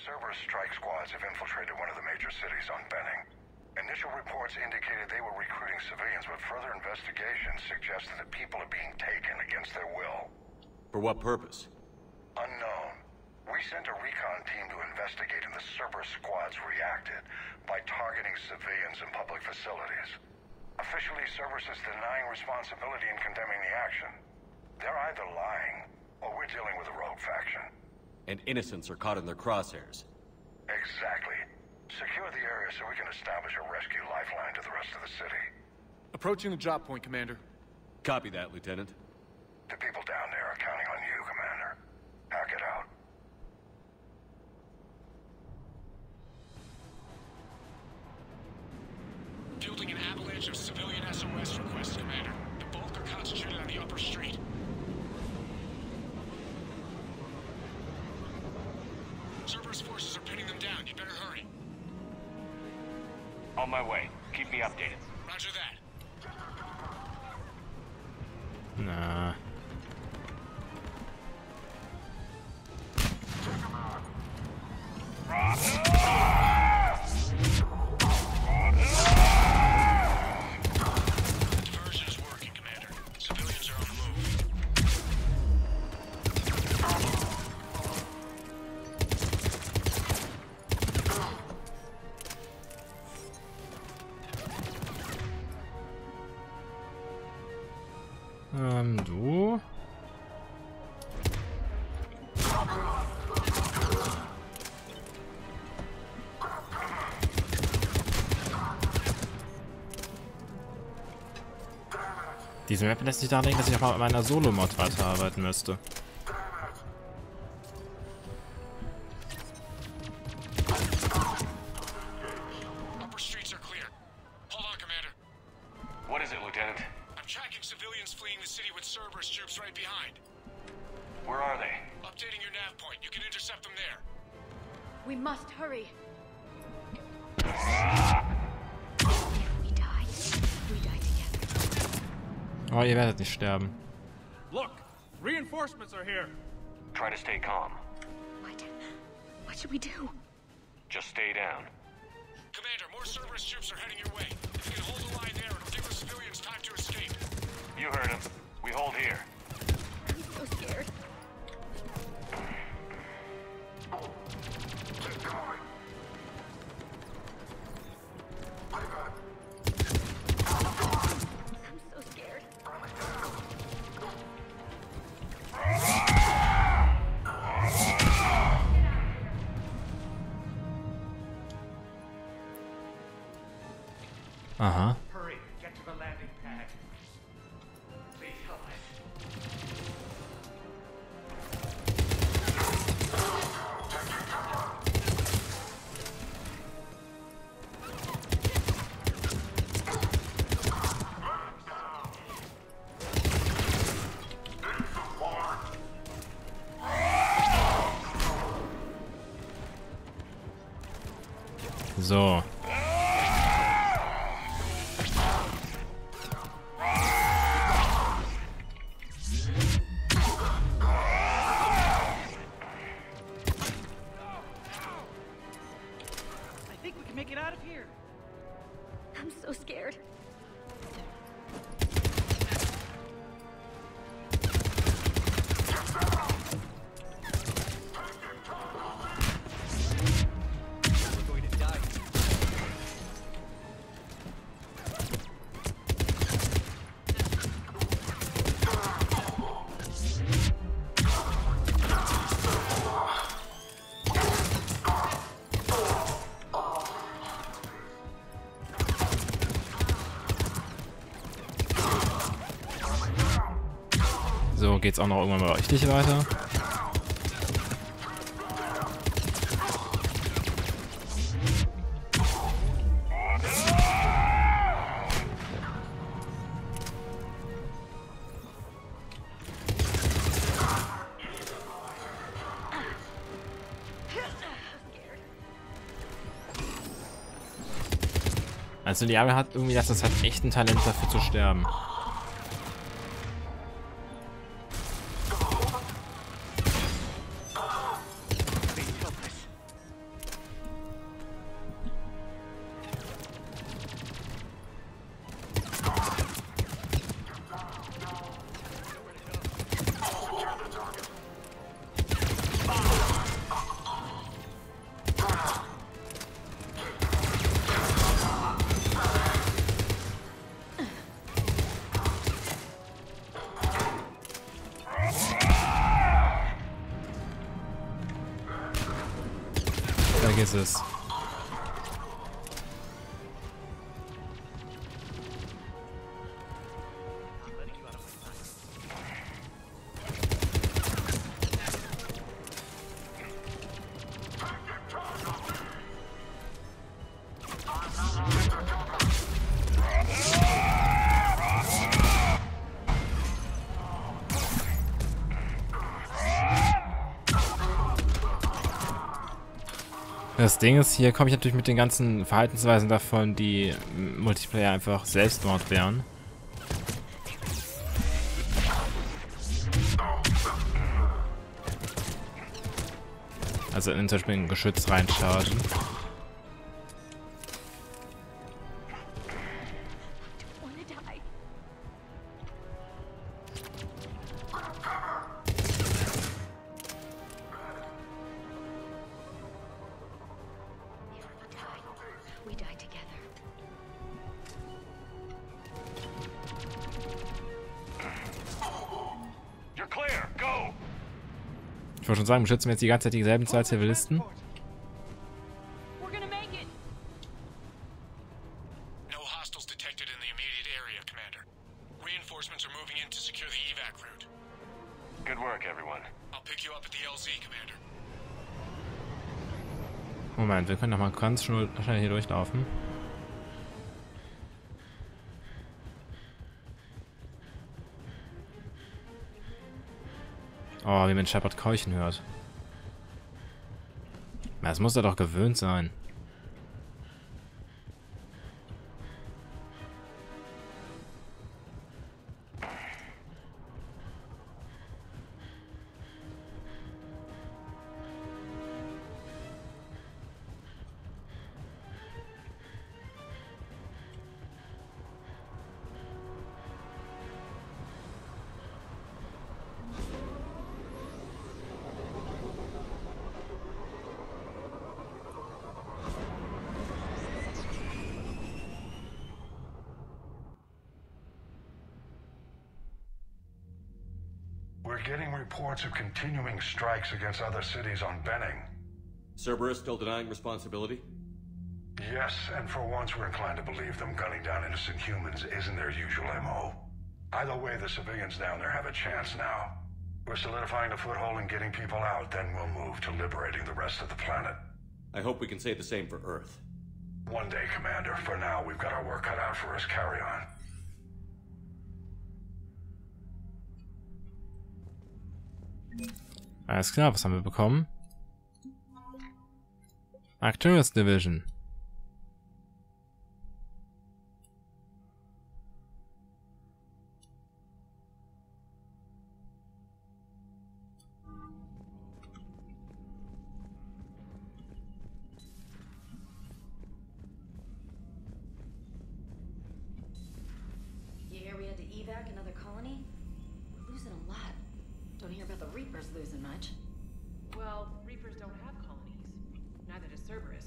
Cerberus strike squads have infiltrated one of the major cities on Benning. Initial reports indicated they were recruiting civilians, but further investigation suggested that people are being taken against their will. For what purpose? Unknown. We sent a recon team to investigate and the Cerberus squads reacted by targeting civilians and public facilities. Officially, Cerberus is denying responsibility and condemning the action. They're either lying, or we're dealing with a rogue faction. And innocents are caught in their crosshairs. Exactly. Secure the area so we can establish a rescue lifeline to the rest of the city. Approaching the drop point, Commander. Copy that, Lieutenant. The people Diese Map lässt sich daran denken, dass ich auch mal mit meiner Solo-Mod weiterarbeiten müsste. Upper streets are Oh, ihr werdet nicht sterben. Look! Reinforcements are here! Try to stay calm. What? What should we do? Just stay down. Commander, more Cerberus troops are heading your way. If you can hold the line there, it'll give the civilians time to escape. You heard him. So. Geht's auch noch irgendwann mal richtig weiter. Also die Arme hat irgendwie, dass das hat echt ein Talent dafür zu sterben. Vergiss Das Ding ist, hier komme ich natürlich mit den ganzen Verhaltensweisen davon, die Multiplayer einfach Selbstmord wären. Also in zum Beispiel ein Geschütz reinchargen. wollte schon sagen, beschützen wir jetzt die ganze Zeit dieselben zwei Zivilisten? Moment, wir können noch mal ganz schnell hier durchlaufen. Oh, wie man Shepard keuchen hört. Das muss er doch gewöhnt sein. We're getting reports of continuing strikes against other cities on Benning. Cerberus still denying responsibility? Yes, and for once we're inclined to believe them gunning down innocent humans isn't their usual MO. Either way, the civilians down there have a chance now. We're solidifying a foothold and getting people out, then we'll move to liberating the rest of the planet. I hope we can say the same for Earth. One day, Commander. For now, we've got our work cut out for us. Carry on. Alles klar, was haben wir bekommen? Arcturus Division. Hear we had to evac another colony? The Reapers losing much. Well, Reapers don't have colonies. Neither does Cerberus.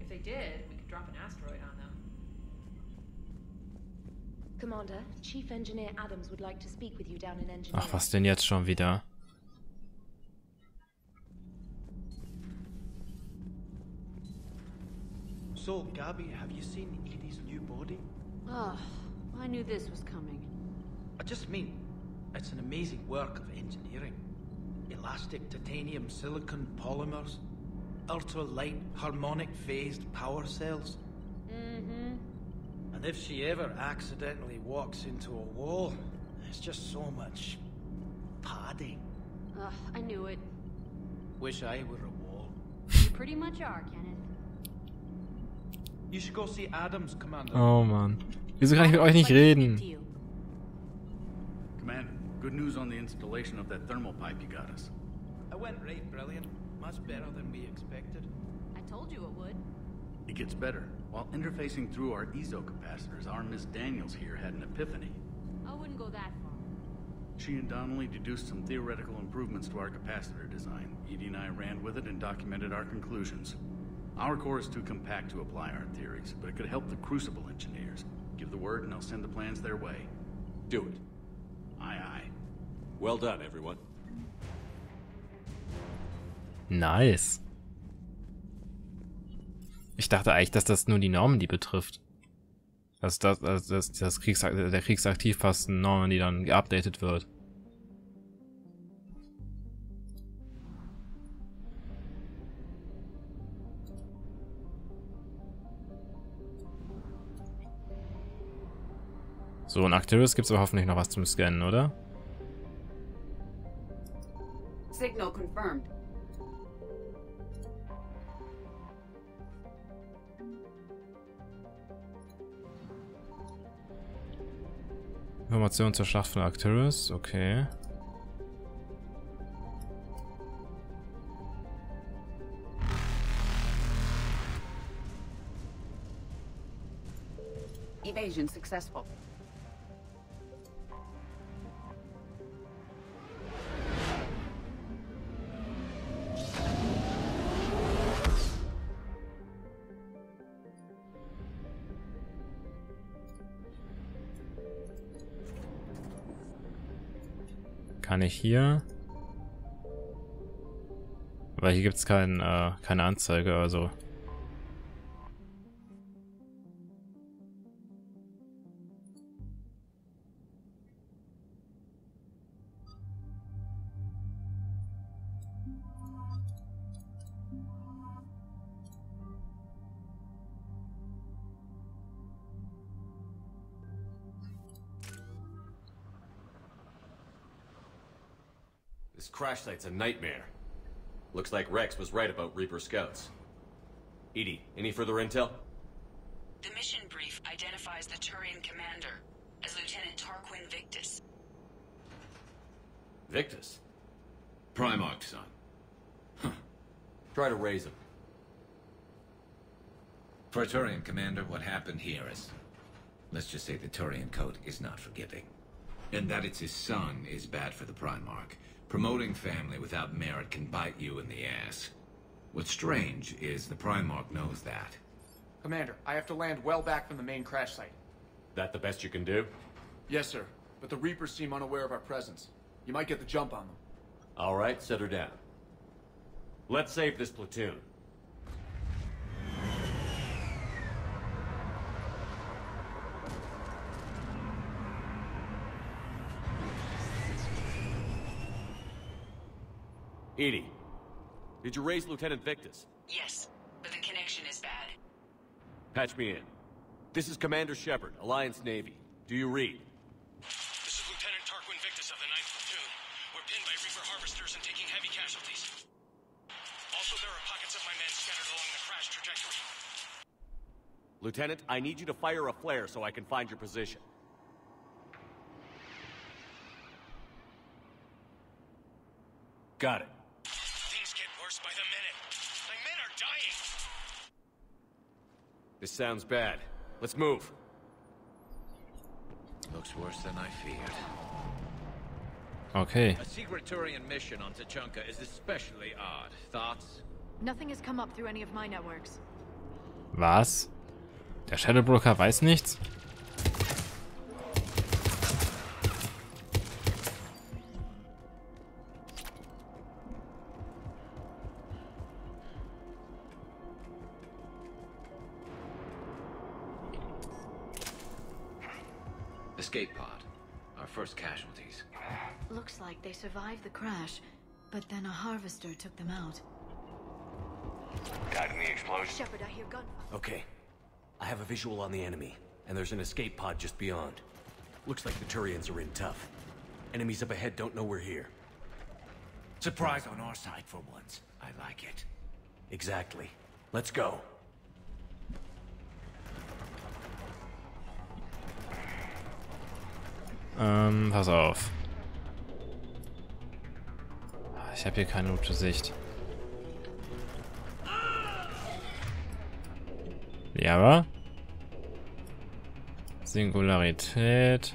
If they did, we could drop an asteroid on them. Commander, Chief Engineer Adams would like to speak with you down in engineering. Ach, was denn jetzt schon wieder? So, Gabby, have you seen EDI's new body? Oh, I knew this was coming. I just mean, it's an amazing work of engineering. Elastic titanium silicon polymers, ultra light harmonic phased power cells. Mm-hmm. And if she ever accidentally walks into a wall, there's just so much padding. Ugh, I knew it. Wish I were a wall. You pretty much are, Kenneth. You should go see Adams, Commander. Oh man. Wieso kann ich mit euch nicht Like to reden? To you. Commander, good news on the installation of that thermal pipe you got us. It went right brilliant. Much better than we expected. I told you it would. It gets better. While interfacing through our eezo capacitors, our Miss Daniels here had an epiphany. I wouldn't go that far. She and Donnelly deduced some theoretical improvements to our capacitor design. EDI and I ran with it and documented our conclusions. Our core is too compact to apply our theories, but it could help the Crucible engineers. Give the word and I'll send the plans their way. Do it. Aye, aye. Well done, everyone. Nice. Ich dachte eigentlich, dass das nur die Normandy betrifft. Dass das, dass das, Kriegs der Kriegsaktivposten Normandy dann geupdatet wird. So, in Arcturus gibt es aber hoffentlich noch was zum Scannen, oder? Signal confirmed. Informationen zur Schlacht von Arcturus, okay. Evasion successful. Hier? Weil hier gibt es kein, äh, keine Anzeige, also. This crash site's a nightmare. Looks like Wrex was right about Reaper scouts. EDI, any further intel? The mission brief identifies the Turian commander as Lieutenant Tarquin Victus. Victus? Primarch's son. Try to raise him. For a Turian commander, what happened here is... Let's just say the Turian code is not forgiving. And that it's his son is bad for the Primarch. Promoting family without merit can bite you in the ass. What's strange is the Primarch knows that. Commander, I have to land well back from the main crash site. That the best you can do? Yes, sir. But the Reapers seem unaware of our presence. You might get the jump on them. All right, set her down. Let's save this platoon. EDI, did you raise Lieutenant Victus? Yes, but the connection is bad. Patch me in. This is Commander Shepard, Alliance Navy. Do you read? This is Lieutenant Tarquin Victus of the 9th Platoon. We're pinned by Reaper harvesters and taking heavy casualties. Also, there are pockets of my men scattered along the crash trajectory. Lieutenant, I need you to fire a flare so I can find your position. Got it. Things get worse by the minute. My men are dying. This sounds bad. Let's move. Looks worse than I feared. Okay. A secret Turian mission on Tuchanka is especially odd. Thoughts? Nothing has come up through any of my networks. Was? Der Shadowbroker weiß nichts? Survived the crash, but then a harvester took them out. Died in the explosion? Shepard, I hear gunfire. Okay. I have a visual on the enemy, and there's an escape pod just beyond. Looks like the Turians are in tough. Enemies up ahead don't know we're here. Surprise on our side for once. I like it. Exactly. Let's go. Ähm, pass auf. Ich habe hier keine gute Sicht. Ja, aber. Singularität.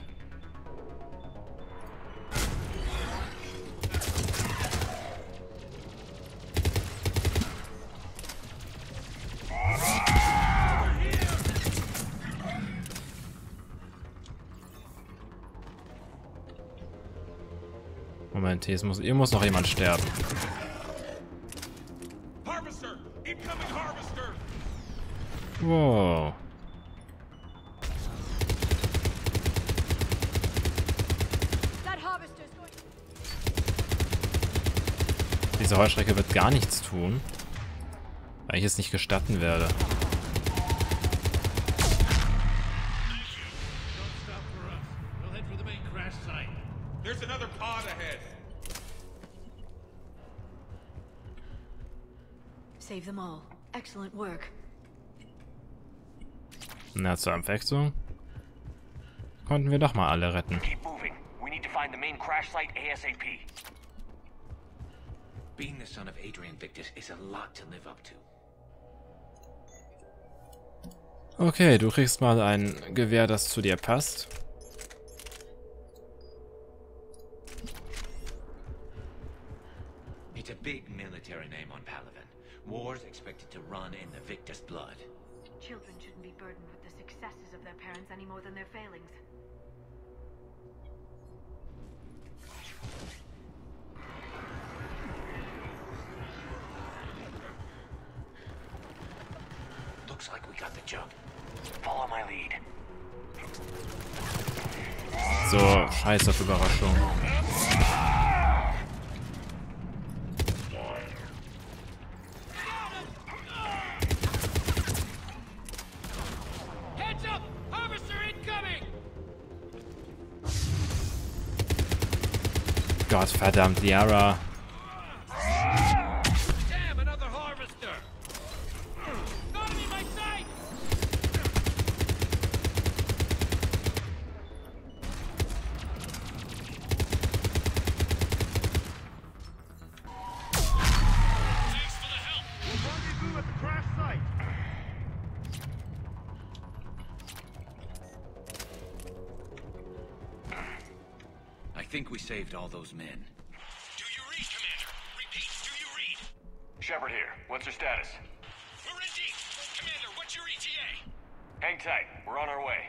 Moment, hier muss, hier muss noch jemand sterben. Wow. Diese Heuschrecke wird gar nichts tun, weil ich es nicht gestatten werde. Excellent work. Na, zur Abwechslung konnten wir doch mal alle retten. Keep moving. We need to find the main crash site ASAP. Being the son of Adrian Victus is a lot to live up to. Okay, du kriegst mal ein Gewehr, das zu dir passt. War's expected to run in the victor's blood. Children shouldn't be burdened with the successes of their parents any more than their failings. Looks like we got the jump. Follow my lead. So, scheiß auf Überraschung. Verdammt, Liara. Think we saved all those men. Do you read, Commander? Repeat, do you read? Shepard here. What's your status? We're in deep. Commander, what's your ETA? Hang tight. We're on our way.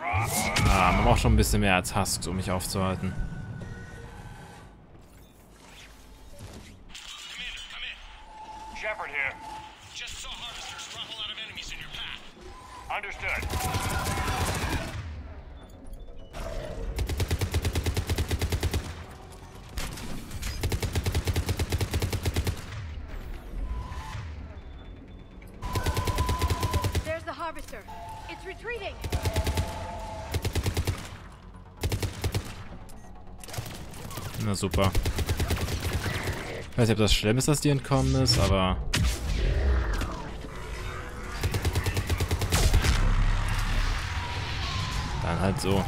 Ah, man braucht schon ein bisschen mehr als Husks, um mich aufzuhalten. Shepard Understood. There's the harvester. It's retreating. Na super. Ich weiß nicht, ob das schlimm ist, dass die entkommen ist, aber... Dann halt so.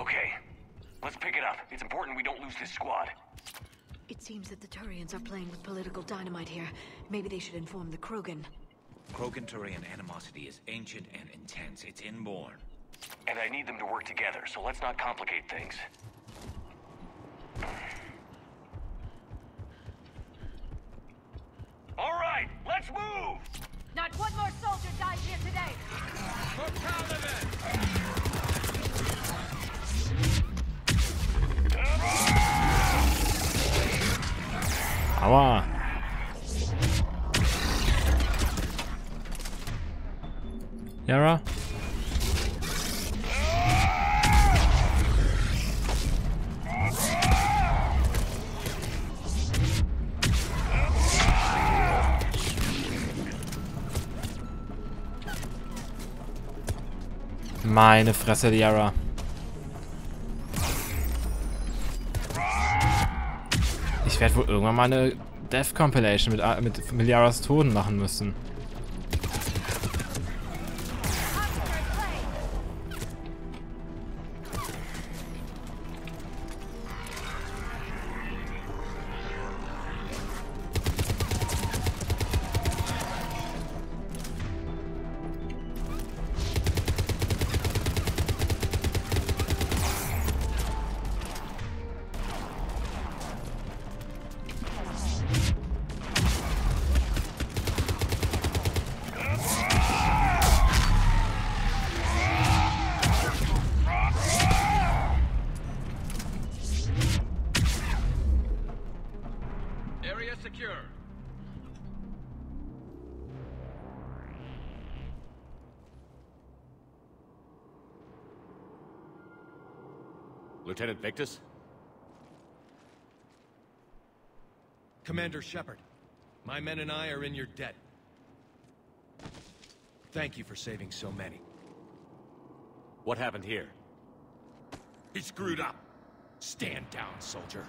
Okay. Let's pick it up. It's important we don't lose this squad. It seems that the Turians are playing with political dynamite here. Maybe they should inform the Krogan. Krogan Turian animosity is ancient and intense. It's inborn. And I need them to work together, so let's not complicate things. All right, let's move! Not one more soldier dies here today. Aua. Yara? Meine Fresse, Liara. Ich werde wohl irgendwann mal eine Death Compilation mit, mit, Liaras Toten machen müssen. Lieutenant Victus? Commander Shepard, my men and I are in your debt. Thank you for saving so many. What happened here? He screwed up. Stand down, soldier.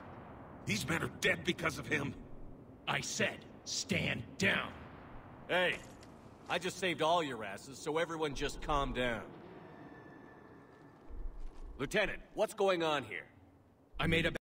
These men are dead because of him. I said, stand down. Hey, I just saved all your asses, so everyone just calm down. Lieutenant, what's going on here? I made a